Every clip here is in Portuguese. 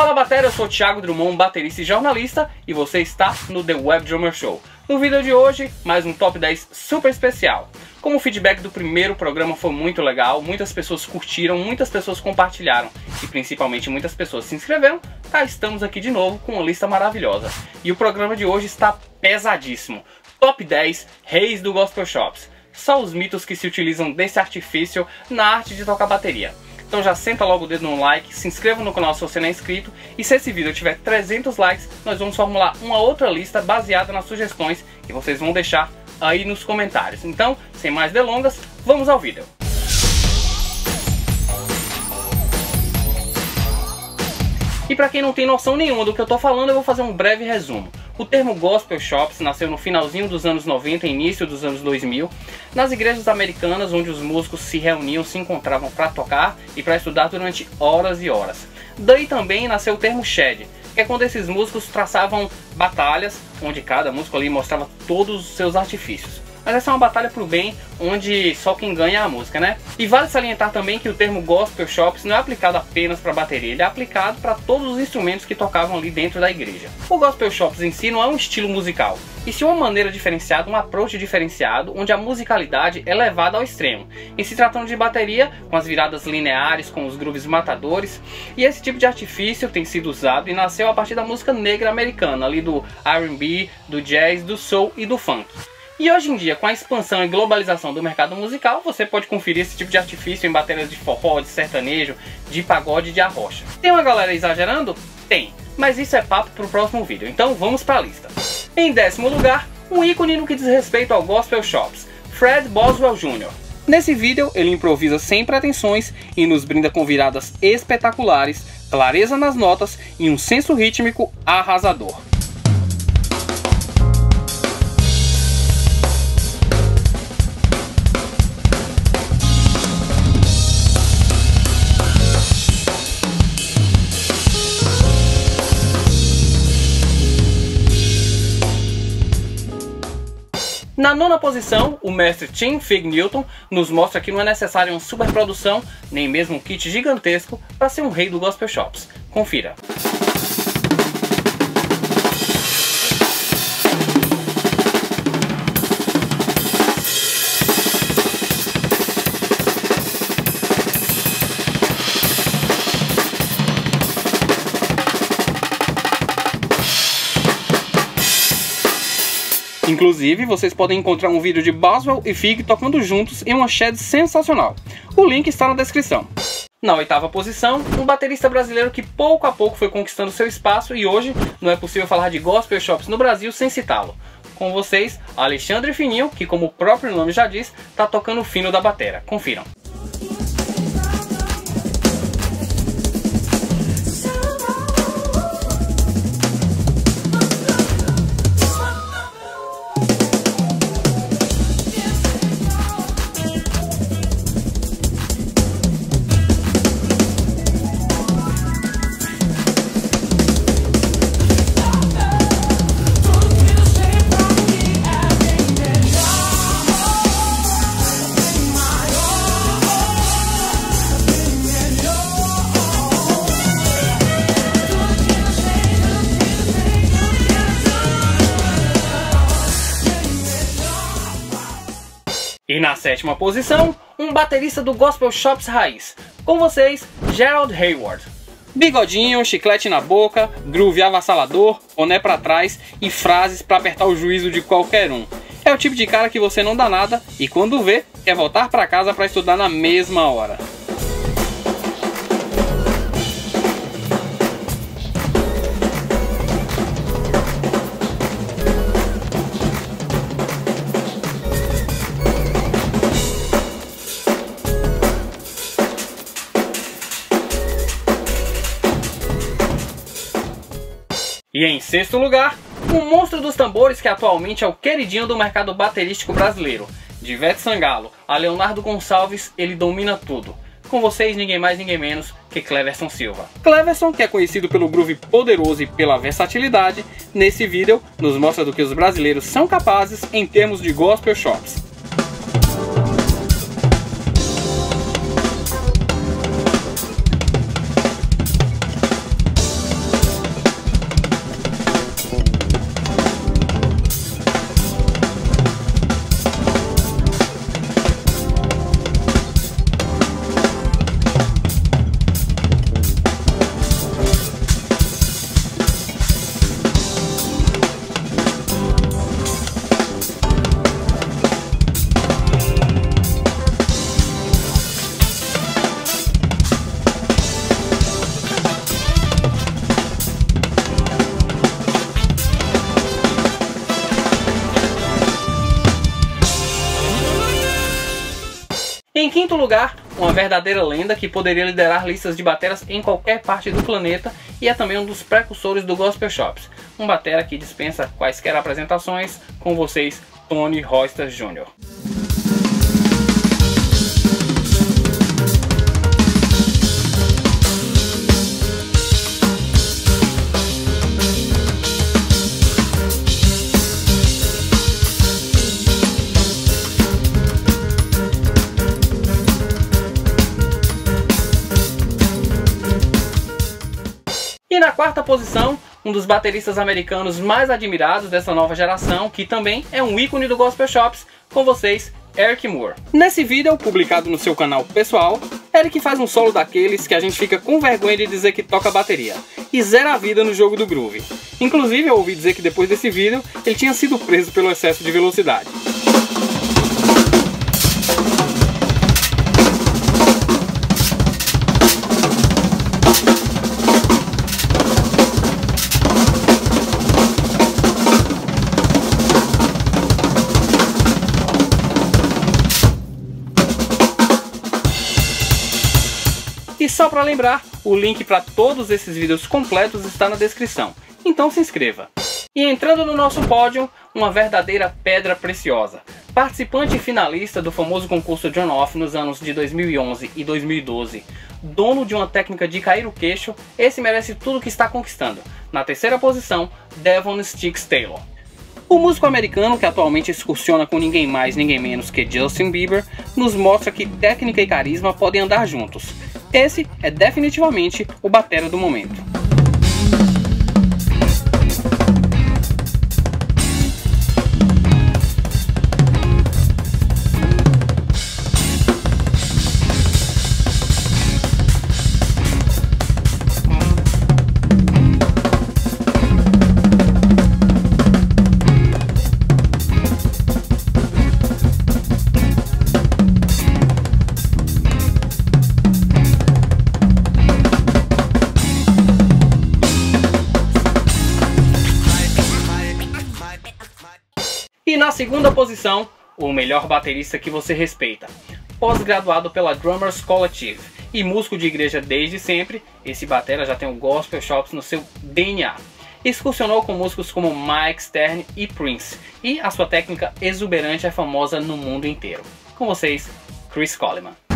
Fala Bateria, eu sou Thiago Drummond, baterista e jornalista, e você está no The Web Drummer Show. No vídeo de hoje, mais um top 10 super especial. Como o feedback do primeiro programa foi muito legal, muitas pessoas curtiram, muitas pessoas compartilharam e principalmente muitas pessoas se inscreveram, cá estamos aqui de novo com uma lista maravilhosa. E o programa de hoje está pesadíssimo. Top 10 Reis do Gospel Shops. Só os mitos que se utilizam desse artifício na arte de tocar bateria. Então já senta logo o dedo no like, se inscreva no canal se você não é inscrito e se esse vídeo tiver 300 likes, nós vamos formular uma outra lista baseada nas sugestões que vocês vão deixar aí nos comentários. Então, sem mais delongas, vamos ao vídeo. E para quem não tem noção nenhuma do que eu estou falando, eu vou fazer um breve resumo. O termo Gospel Shops nasceu no finalzinho dos anos 90 e início dos anos 2000, nas igrejas americanas onde os músicos se reuniam, se encontravam para tocar e para estudar durante horas e horas. Daí também nasceu o termo Shed, que é quando esses músicos traçavam batalhas, onde cada músico ali mostrava todos os seus artifícios. Mas essa é uma batalha pro bem, onde só quem ganha é a música, né? E vale salientar também que o termo Gospel Shops não é aplicado apenas para bateria, ele é aplicado para todos os instrumentos que tocavam ali dentro da igreja. O Gospel Shops em si não é um estilo musical, e sim uma maneira diferenciada, um approach diferenciado, onde a musicalidade é levada ao extremo. E se tratando de bateria, com as viradas lineares, com os grooves matadores, e esse tipo de artifício tem sido usado e nasceu a partir da música negra americana, ali do R&B, do jazz, do soul e do funk. E hoje em dia, com a expansão e globalização do mercado musical, você pode conferir esse tipo de artifício em baterias de forró, de sertanejo, de pagode e de arrocha. Tem uma galera exagerando? Tem, mas isso é papo para o próximo vídeo, então vamos para a lista. Em décimo lugar, um ícone no que diz respeito ao Gospel Shops, Fred Boswell Jr. Nesse vídeo, ele improvisa sem pretensões e nos brinda com viradas espetaculares, clareza nas notas e um senso rítmico arrasador. Na nona posição, o mestre Tim Fig Newton nos mostra que não é necessário uma superprodução, nem mesmo um kit gigantesco para ser um rei do Gospel Shops. Confira. Inclusive, vocês podem encontrar um vídeo de Boswell e Fig tocando juntos em uma shed sensacional. O link está na descrição. Na oitava posição, um baterista brasileiro que pouco a pouco foi conquistando seu espaço e hoje não é possível falar de gospel shops no Brasil sem citá-lo. Com vocês, Alexandre Fininho, que como o próprio nome já diz, está tocando o fino da batera. Confiram. E na sétima posição, um baterista do Gospel Shops Raiz. Com vocês, Gerald Hayward. Bigodinho, chiclete na boca, groove avassalador, boné para trás e frases para apertar o juízo de qualquer um. É o tipo de cara que você não dá nada e quando vê, quer voltar para casa para estudar na mesma hora. E em sexto lugar, um monstro dos tambores que atualmente é o queridinho do mercado baterístico brasileiro. De Sangalo a Leonardo Gonçalves, ele domina tudo. Com vocês, ninguém mais, ninguém menos que Cleverson Silva. Cleverson, que é conhecido pelo groove poderoso e pela versatilidade, nesse vídeo nos mostra do que os brasileiros são capazes em termos de gospel shops. Em quinto lugar, uma verdadeira lenda que poderia liderar listas de bateras em qualquer parte do planeta e é também um dos precursores do Gospel Shops. Um batera que dispensa quaisquer apresentações com vocês, Tony Royster Jr. quarta posição, um dos bateristas americanos mais admirados dessa nova geração, que também é um ícone do Gospel Shops, com vocês, Eric Moore. Nesse vídeo, publicado no seu canal pessoal, Eric faz um solo daqueles que a gente fica com vergonha de dizer que toca bateria, e zera a vida no jogo do groove. Inclusive, eu ouvi dizer que depois desse vídeo, ele tinha sido preso pelo excesso de velocidade. E só para lembrar, o link para todos esses vídeos completos está na descrição, então se inscreva. E entrando no nosso pódio, uma verdadeira pedra preciosa. Participante finalista do famoso concurso John Off nos anos de 2011 e 2012, dono de uma técnica de cair o queixo, esse merece tudo que está conquistando. Na terceira posição, Devon Sticks Taylor. O músico americano, que atualmente excursiona com ninguém mais, ninguém menos que Justin Bieber, nos mostra que técnica e carisma podem andar juntos. Esse é definitivamente o batera do momento. Segunda posição, o melhor baterista que você respeita. Pós-graduado pela Drummers Collective e músico de igreja desde sempre, esse batera já tem o Gospel Shops no seu DNA. Excursionou com músicos como Mike Stern e Prince, e a sua técnica exuberante é famosa no mundo inteiro. Com vocês, Chris Coleman.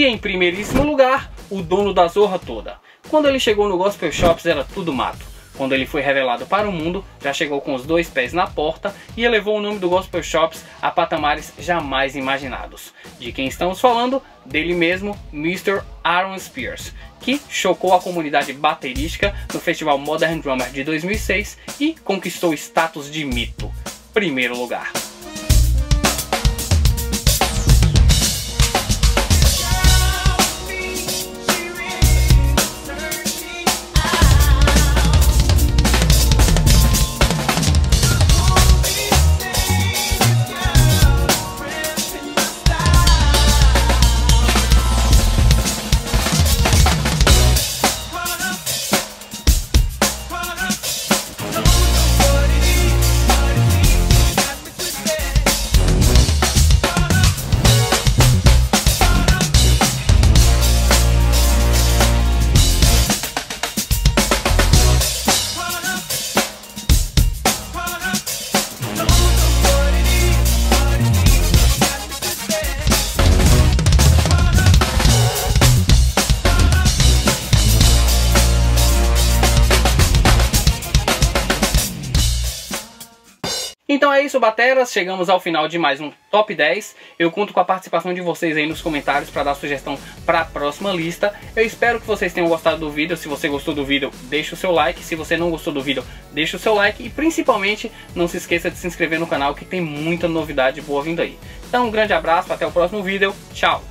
E em primeiríssimo lugar, o dono da zorra toda. Quando ele chegou no Gospel Shops era tudo mato. Quando ele foi revelado para o mundo, já chegou com os dois pés na porta e elevou o nome do Gospel Shops a patamares jamais imaginados. De quem estamos falando? Dele mesmo, Mr. Aaron Spears, que chocou a comunidade baterística no Festival Modern Drummer de 2006 e conquistou status de mito. Primeiro lugar. Então é isso, bateras. Chegamos ao final de mais um Top 10. Eu conto com a participação de vocês aí nos comentários para dar sugestão para a próxima lista. Eu espero que vocês tenham gostado do vídeo. Se você gostou do vídeo, deixa o seu like. Se você não gostou do vídeo, deixa o seu like. E principalmente, não se esqueça de se inscrever no canal que tem muita novidade boa vindo aí. Então um grande abraço, até o próximo vídeo. Tchau!